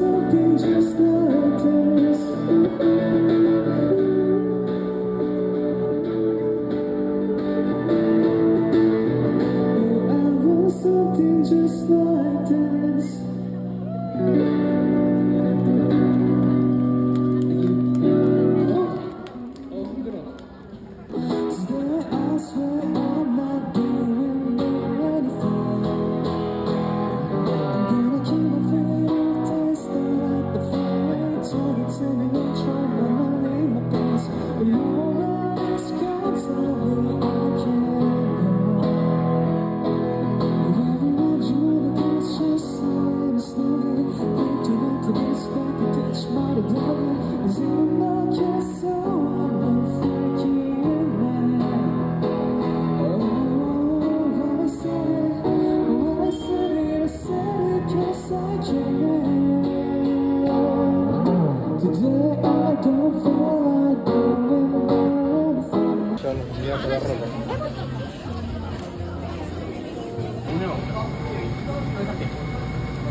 so good.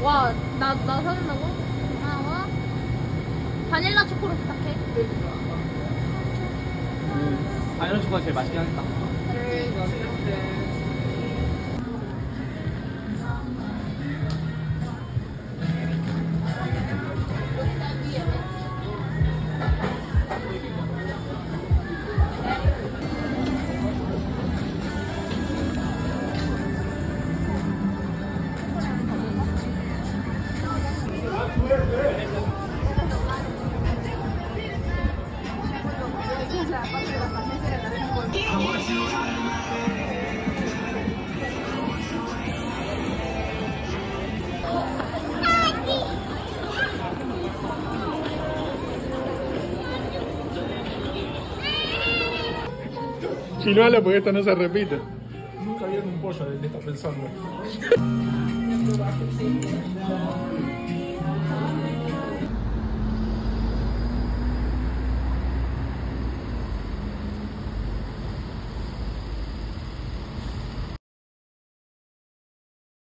와, 나, 나 사준다고? 하나, 바닐라 초코로 부탁해. 바이런 초코가 제일 맛있긴 하겠다. Chinualo porque esto no se repite. Nunca había un pollo de esta pensando.